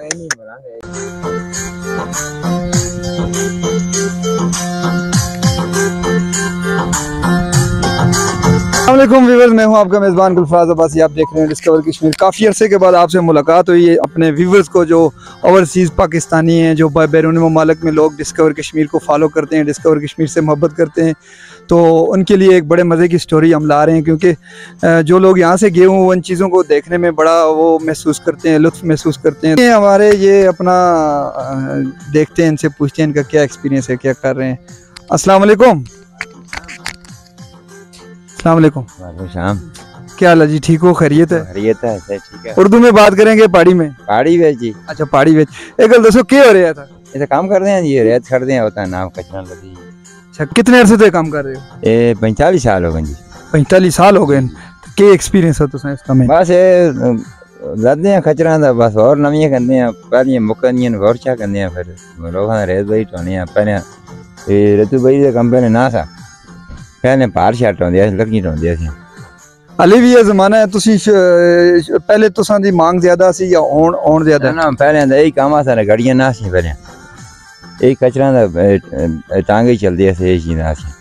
animal. अल्लाम viewers मैं हूँ आपका मेज़बान गुलफराज अब्बासी। आप देख रहे हैं डिस्कवर कश्मीर काफ़ी अरसे के बाद आपसे मुलाकात हुई। है अपने व्यूवर्स को जो ओवरसीज़ पाकिस्तानी हैं, जो बैरून ममालक में लोग डिस्कवर कश्मीर को फॉलो करते हैं डिस्कवर कश्मीर से मोहब्बत करते हैं तो उनके लिए एक बड़े मज़े की स्टोरी हम ला रहे हैं, क्योंकि जो लोग यहाँ से गए हुए उन चीज़ों को देखने में बड़ा वो महसूस करते हैं, लुत्फ महसूस करते हैं। हमारे, ये अपना देखते हैं, इनसे पूछते हैं, इनका क्या एक्सपीरियंस है, क्या कर रहे हैं। असलकुम शाम क्या हाल जी? ठीक हो? खैरियत है? खैरियत है ठीक है। उर्दू में बात करेंगे पहाड़ी में? पहाड़ी में जी। अच्छा पहाड़ी में। एक गल दसो क्या हो रहा था ऐसे काम कर रहे हैं जी रेत खड़ हैं होता है नाम कचरा लदी। अच्छा कितने अरसे से काम कर रहे हो? ए पैंतालीस साल हो गए जी। पैंतालीस साल हो गए के एक्सपीरियंस है तुसें इसका में? बस ए लदे हैं खचरा दा बस और नवियाँ करने हैं पहली मुकनियाँ और क्या करने हैं फिर? लोगों रेत बई टोने हैं पहले रेतू बई दे काम पहले ना सा। ਪਹਿਲੇ ਭਾਰ ਛੱਟ ਹੁੰਦੇ ਸੀ ਲੱਗੀ ਹੁੰਦੇ ਸੀ ਅਲੀ ਵੀ ਇਹ ਜ਼ਮਾਨਾ ਹੈ ਤੁਸੀਂ ਪਹਿਲੇ ਤੁਸਾਂ ਦੀ ਮੰਗ ਜ਼ਿਆਦਾ ਸੀ ਜਾਂ ਹੁਣ ਹੁਣ ਜ਼ਿਆਦਾ ਨਾ ਪਹਿਲੇ ਦਾ ਇਹ ਕੰਮ ਆਸਾ ਨਾ ਗੜੀਆਂ ਨਾ ਸੀ ਪਹਿਲੇ ਇਹ ਕਚਰਾ ਦਾ ਟਾਂਗੇ ਚਲਦੇ ਸੀ ਇਹ ਜੀ ਨਾ ਸੀ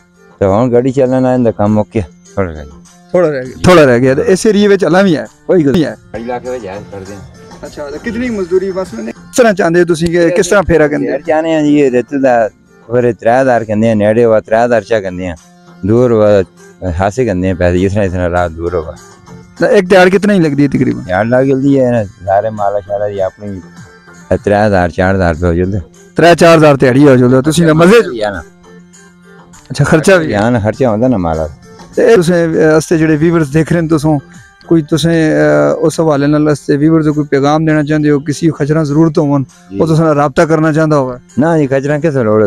ਤਾਂ ਹੁਣ ਗੜੀ ਚੱਲਣ ਨਾਲ ਦਾ ਕੰਮ ਮੁੱਕ ਗਿਆ ਥੋੜਾ ਰਹਿ ਗਿਆ ਥੋੜਾ ਰਹਿ ਗਿਆ ਥੋੜਾ ਰਹਿ ਗਿਆ ਇਸ ਏਰੀਏ ਵਿੱਚ ਅੱਲਾ ਵੀ ਹੈ ਕੋਈ ਗੱਲ ਨਹੀਂ ਹੈ 2 ਲੱਖ ਵਿੱਚ ਹੈ ਕਰਦੇ ਅੱਛਾ ਕਿੰਨੀ ਮਜ਼ਦੂਰੀ ਬਸ ਨੇ ਕਿਸ ਤਰ੍ਹਾਂ ਚਾਹੁੰਦੇ ਤੁਸੀਂ ਕਿ ਕਿਸ ਤਰ੍ਹਾਂ ਫੇਰਾ ਕਹਿੰਦੇ ਯਾਰ ਜਾਣੇ ਆ ਜੀ ਰਿਤ ਦਾ ਫਿਰ 3000 ਕਹਿੰਦੇ ਆ ਨੇੜੇ ਵਾ 3000 ਚਾ ਕਹਿੰਦੇ ਆ दूर हासिल करने पैसे इतना इतना रात दूर होगा एक दिहाड़ कितना ही लगती है तकरीबन? दिहाड़ लग जल्दी है ना सारे माला शाला जी अपनी त्रै हज़ार चार हज़ार रुपये हो जाते। त्रै चार हज़ार ध्याड़ी हो जाते तुसी ना मज़े ना। अच्छा खर्चा भी आना खर्चा होता ना माला ते तुसें आस्ते जेह्ड़े व्यूवर्स देख रहे न तुसों कोई तुसें उस हवाले व्यूवर्स कोई पैगाम देना चाहते हो किसी खचरा ज़रूरत तुसें राब्ता करना चाहता होगा ना जी खचरा किस लोड़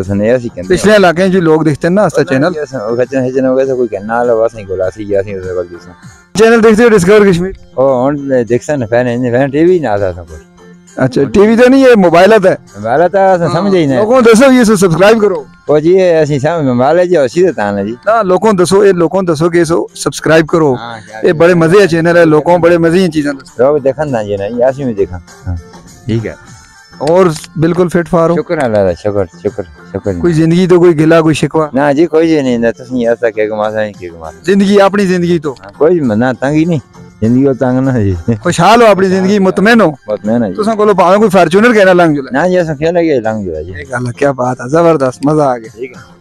पिछले इलाके जो लोग देखते हैं ना आस्ता चैनल। खचरा वैसे कोई कहना चैनल देखते हो डिस्कवर कश्मीर? अच्छा टीवी तो नहीं है मोबाइल है मोबाइल तो समझ ही नहीं लोगों दसो ये सब्सक्राइब करो। ओ जी ਅਸੀਂ ਸਮਝ मोबाइल जी सीधे तान जी ना लोगों दसो ये लोगों दसो कि सो सब्सक्राइब करो ये बड़े मजे है चैनल है लोगों बड़े मजे की चीजें लोग देखन ना जी ना आसी में देखा ठीक है और बिल्कुल फिट फार हो शुक्र अल्लाह दा शुक्र शुक्र शुक्र कोई जिंदगी तो कोई गिला कोई शिकवा ना जी कोई जी नहीं ना तुसी ऐसा के कमासा नहीं के कमासा जिंदगी अपनी जिंदगी तो कोई ना तंगी नहीं ज़िंदगी को तंग ना जी खुशहाल हो अपनी ज़िंदगी मुतमैन हो मुतमैन ਕੋਲ ਭਾਵੇਂ ਕੋਈ ਫਾਰਚੂਨਰ कोई फॉर्च्यूनर कहना ਨਾ ਜੀ ਅਸਾਂ जी ऐसा खेला ਜੁਲਾ ਜੀ ਇਹ ਗੱਲ क्या बात है ज़बरदस्त मज़ा आ गया ਠੀਕ है